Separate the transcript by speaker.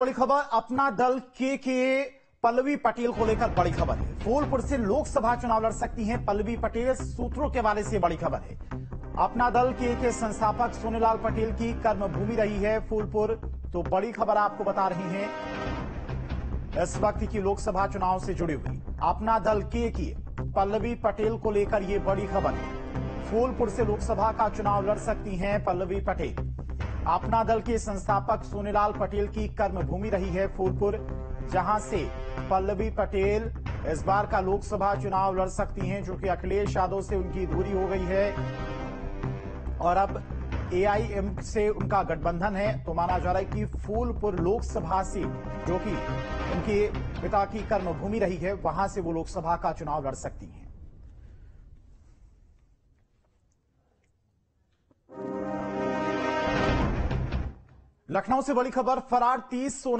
Speaker 1: बड़ी खबर, अपना दल के के पल्लवी पटेल को लेकर बड़ी खबर है। फूलपुर से लोकसभा चुनाव लड़ सकती हैं पल्लवी पटेल, सूत्रों के वाले से बड़ी खबर है। अपना दल के के संस्थापक सोनीलाल पटेल की कर्मभूमि रही है फूलपुर तो बड़ी खबर आपको बता रही हैं, इस वक्त की लोकसभा चुनाव से जुड़ी हुई। अपना दल के की पल्लवी पटेल को लेकर ये बड़ी खबर है। फूलपुर से लोकसभा का चुनाव लड़ सकती हैं पल्लवी पटेल। अपना दल के संस्थापक सोनेलाल पटेल की कर्मभूमि रही है फूलपुर, जहाँ से पल्लवी पटेल इस बार का लोकसभा चुनाव लड़ सकती हैं, जो कि अखिलेश यादव से उनकी दूरी हो गई है। और अब एआईएम से उनका गठबंधन है तो माना जा रहा है कि फूलपुर लोकसभा सीट, जो कि उनके पिता की कर्मभूमि रही है, वहाँ से वो लोकसभा का चुनाव लड़ सकती हैं। लखनऊ से बड़ी खबर फरार तीस सोना